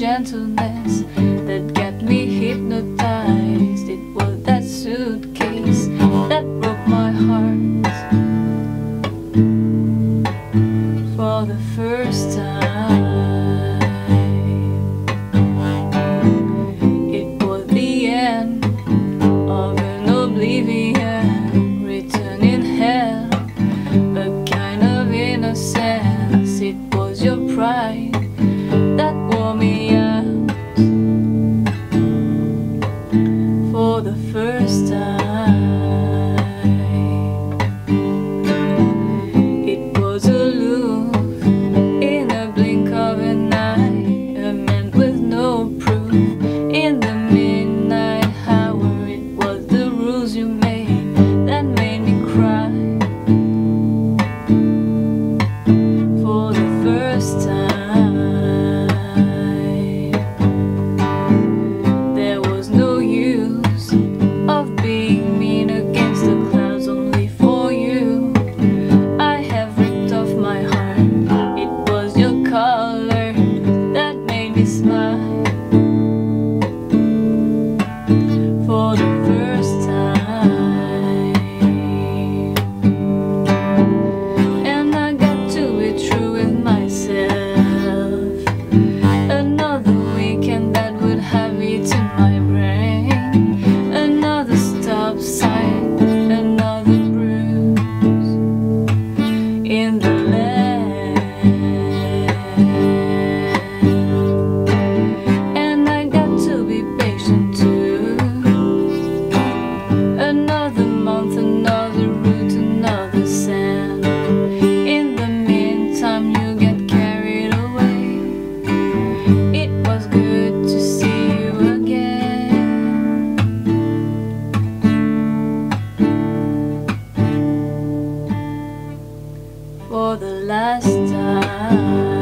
gentleness that got me hypnotized. It was that suitcase that broke my heart for the first time. It was the end of an oblivion written in hell, a kind of innocence. It was your pride. happy smile for the first time. And I got to be true with myself. Another weekend that would have my brain. Another stop sign another bruise in the time